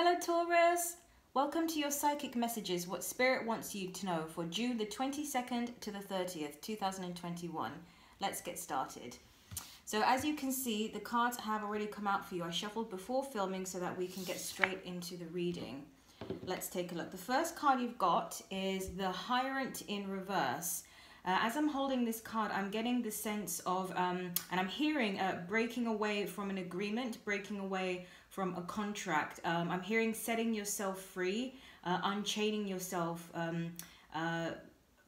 Hello, Taurus. Welcome to your psychic messages. What Spirit wants you to know for June the 22nd to the 30th, 2021. Let's get started. So, as you can see, the cards have already come out for you. I shuffled before filming so that we can get straight into the reading. Let's take a look. The first card you've got is the Hierophant in reverse. Uh, as I'm holding this card, I'm getting the sense of, um, and I'm hearing uh, breaking away from an agreement, breaking away from a contract. Um, I'm hearing setting yourself free, uh, unchaining yourself um, uh,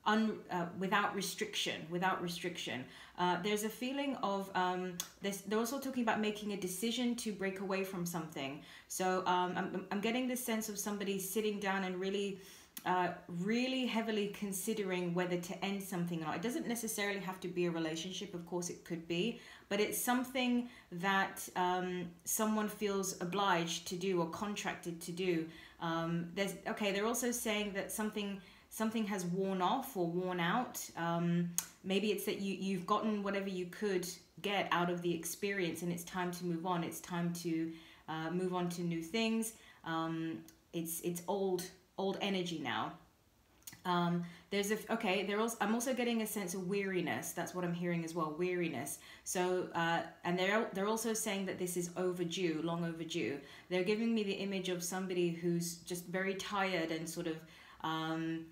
un, uh, without restriction. Without restriction. Uh, there's a feeling of um, they're also talking about making a decision to break away from something. So um, I'm, I'm getting this sense of somebody sitting down and really uh, really heavily considering whether to end something or not. It doesn't necessarily have to be a relationship, of course, it could be, but it's something that um, someone feels obliged to do or contracted to do. Um, there's okay. They're also saying that something something has worn off or worn out. Um, maybe it's that you you've gotten whatever you could get out of the experience, and it's time to move on. It's time to uh, move on to new things. Um, it's it's old old energy now. Um, there's a okay. There also I'm also getting a sense of weariness. That's what I'm hearing as well. Weariness. So uh, and they're they're also saying that this is overdue, long overdue. They're giving me the image of somebody who's just very tired and sort of um,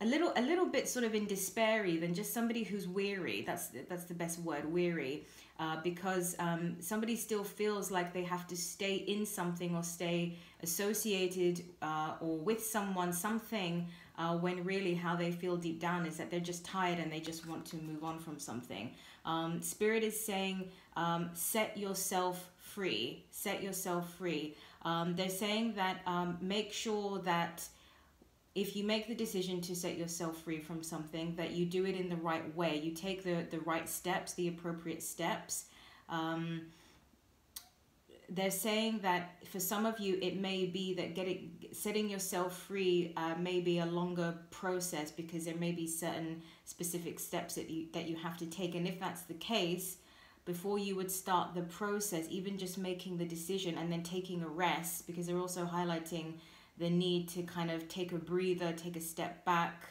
a little a little bit sort of in despair even just somebody who's weary that's that's the best word weary uh, because um, somebody still feels like they have to stay in something or stay associated uh, or with someone something uh, when really how they feel deep down is that they're just tired and they just want to move on from something. Um, spirit is saying um, set yourself free set yourself free. Um, they're saying that um, make sure that if you make the decision to set yourself free from something, that you do it in the right way. You take the, the right steps, the appropriate steps. Um, they're saying that for some of you, it may be that getting setting yourself free uh, may be a longer process because there may be certain specific steps that you that you have to take. And if that's the case, before you would start the process, even just making the decision and then taking a rest, because they're also highlighting the need to kind of take a breather, take a step back,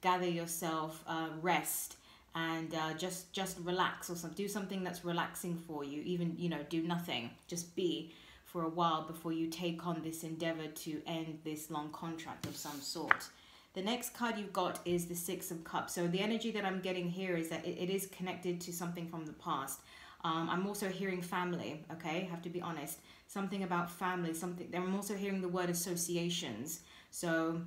gather yourself, uh, rest, and uh, just just relax or something. Do something that's relaxing for you. Even you know, do nothing. Just be for a while before you take on this endeavor to end this long contract of some sort. The next card you've got is the Six of Cups. So the energy that I'm getting here is that it, it is connected to something from the past. Um, I'm also hearing family, okay? have to be honest. Something about family, something. I'm also hearing the word associations. So,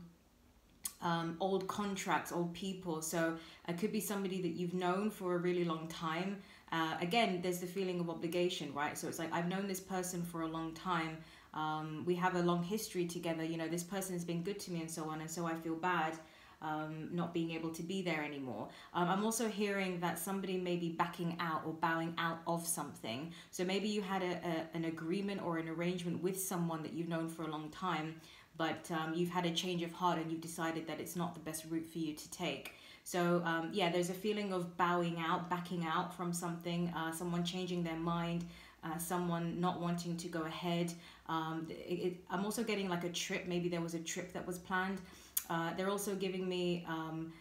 um, old contracts, old people. So, it could be somebody that you've known for a really long time. Uh, again, there's the feeling of obligation, right? So, it's like, I've known this person for a long time. Um, we have a long history together. You know, this person has been good to me and so on. And so I feel bad um, not being able to be there anymore. Um, I'm also hearing that somebody may be backing out or bowing out of something. So maybe you had a, a an agreement or an arrangement with someone that you've known for a long time, but um, you've had a change of heart and you've decided that it's not the best route for you to take. So um, yeah, there's a feeling of bowing out, backing out from something, uh, someone changing their mind. Uh, someone not wanting to go ahead. Um, it, it, I'm also getting like a trip. Maybe there was a trip that was planned. Uh, they're also giving me um,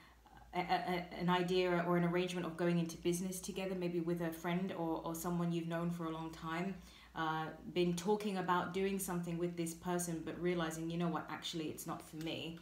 a, a, an idea or an arrangement of going into business together, maybe with a friend or, or someone you've known for a long time. Uh, been talking about doing something with this person, but realizing, you know what, actually, it's not for me.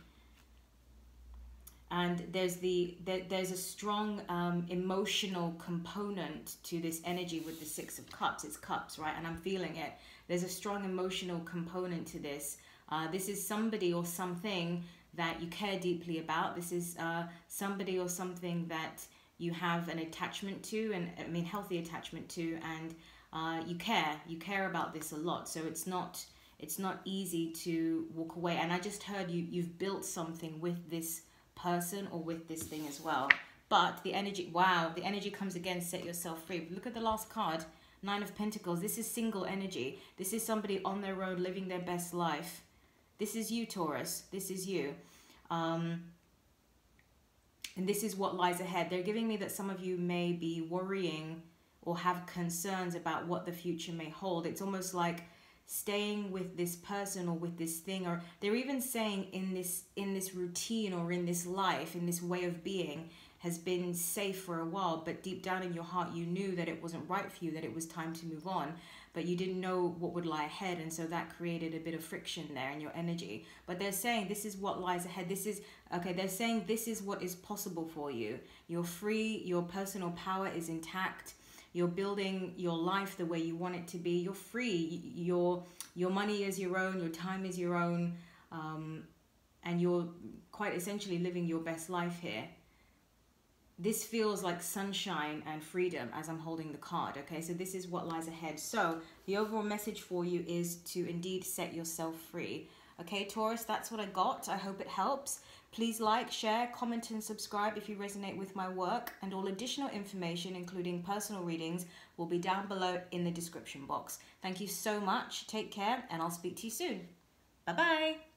And there's the there, there's a strong um, emotional component to this energy with the six of cups. It's cups, right? And I'm feeling it. There's a strong emotional component to this. Uh, this is somebody or something that you care deeply about. This is uh, somebody or something that you have an attachment to, and I mean healthy attachment to, and uh, you care. You care about this a lot. So it's not it's not easy to walk away. And I just heard you you've built something with this person or with this thing as well. But the energy, wow, the energy comes again. Set yourself free. Look at the last card. Nine of Pentacles. This is single energy. This is somebody on their road living their best life this is you, Taurus. This is you. Um, and this is what lies ahead. They're giving me that some of you may be worrying or have concerns about what the future may hold. It's almost like staying with this person or with this thing or they're even saying in this in this routine or in this life in this way of being has been safe for a while but deep down in your heart you knew that it wasn't right for you that it was time to move on but you didn't know what would lie ahead and so that created a bit of friction there in your energy. But they're saying this is what lies ahead. This is okay they're saying this is what is possible for you. You're free. Your personal power is intact. You're building your life the way you want it to be. You're free. Your your money is your own. Your time is your own. Um, and you're quite essentially living your best life here this feels like sunshine and freedom as I'm holding the card. Okay, so this is what lies ahead. So, the overall message for you is to indeed set yourself free. Okay, Taurus, that's what I got. I hope it helps. Please like, share, comment, and subscribe if you resonate with my work. And all additional information, including personal readings, will be down below in the description box. Thank you so much. Take care, and I'll speak to you soon. Bye bye.